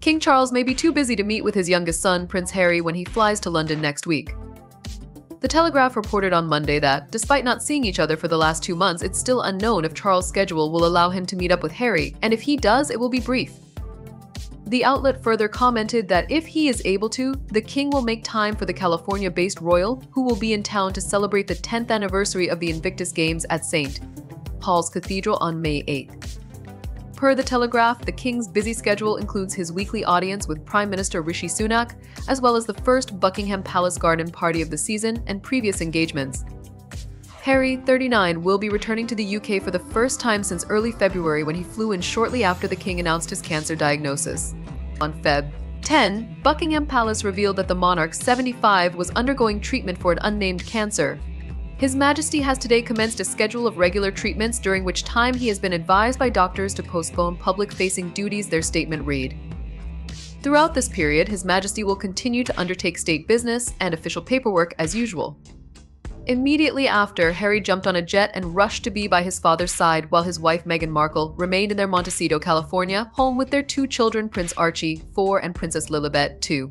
King Charles may be too busy to meet with his youngest son, Prince Harry, when he flies to London next week. The Telegraph reported on Monday that, despite not seeing each other for the last two months, it's still unknown if Charles' schedule will allow him to meet up with Harry, and if he does, it will be brief. The outlet further commented that if he is able to, the king will make time for the California based royal, who will be in town to celebrate the 10th anniversary of the Invictus Games at St. Paul's Cathedral on May 8. Per the Telegraph, the king's busy schedule includes his weekly audience with Prime Minister Rishi Sunak, as well as the first Buckingham Palace Garden party of the season and previous engagements. Harry, 39, will be returning to the UK for the first time since early February when he flew in shortly after the King announced his cancer diagnosis. On Feb. 10, Buckingham Palace revealed that the monarch, 75, was undergoing treatment for an unnamed cancer. His Majesty has today commenced a schedule of regular treatments during which time he has been advised by doctors to postpone public facing duties, their statement read. Throughout this period, His Majesty will continue to undertake state business and official paperwork as usual. Immediately after, Harry jumped on a jet and rushed to be by his father's side while his wife Meghan Markle remained in their Montecito, California home with their two children, Prince Archie, 4, and Princess Lilibet, 2.